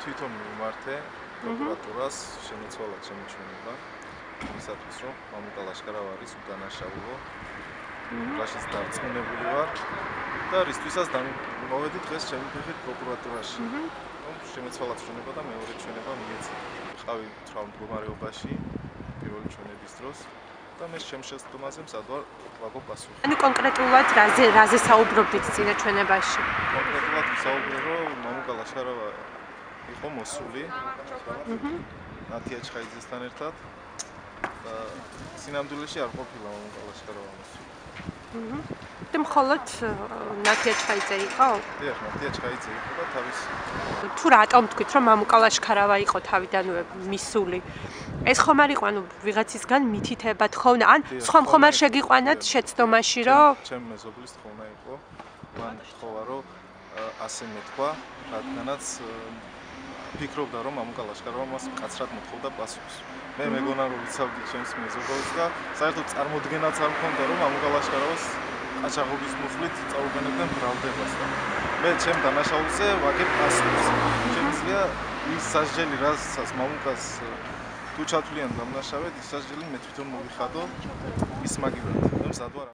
თვითონ მივმართე პროკურატურას შემოწვალად შემოჩვენება იმისათვის რომ მამუკა ლაშკარავარის უდანაშაულო რაშიც დარწმუნებული ვარ და რისთვისაც მოვედი დღეს ჩემი ფეხით პროკურატურაში. შემოწვალად ჩვენება და მეორე ჩვენება მიეცა. ხავი თავმდგომარეობაში პირველი ჩვენების დროს და მე ჩემ შეცდომაზე მზადვარ ვაგო პასუხი. ანუ კონკრეტულად რაზე რაზე საუბრობდით წინა ჩვენებაში? კონკრეტულად საუბრობ რომ მამუკა ლაშკარავა იყო მოსული. ნათია ჩხაიძესთან ერთად და სინამდვილეში არ ყოფილა მამუკა ლაშკარავა მოსული. აჰა. და მხოლოდ ნათია ჩხაიძე იყო? დიახ, ნათია ჩხაიძე იყო და თავის თუ რატომ თქვით რომ მამუკა ლაშკარავა იყო თავიდანვე მისული? ეს ხომ არ იყო ანუ ვიღაცისგან მითითება თხოვნა ან სხვა ხომ არ შეგიყვანათ შეცდომაში რომ ჩემ მეზობლის თხოვნა იყო. მან თხოვა რომ ასე მეთქვა, რადგანაც ფიქრობდა რომ ამუკა ლაშკაროვა მას მკაცრად მოთხოვდა პასუხს. მე მეგონა რომ ვიცავდი ჩემს მეზობელს და საერთოდ წარმოდგენაც არ მქონდა რომ ამუკა ლაშკაროვას ყაჩაღობის მუხლით წაუგენებდნენ ბრალდებას და მე ჩემ დანაშაულზე ვაგებ პასუხს. შემიძლია ის სასჯელი რასაც მამუკას თუ ჩათვლიან დამნაშავედ ის სასჯელი მე თვითონ მოვიხადო ის მაგივრად. მე მზად ვარ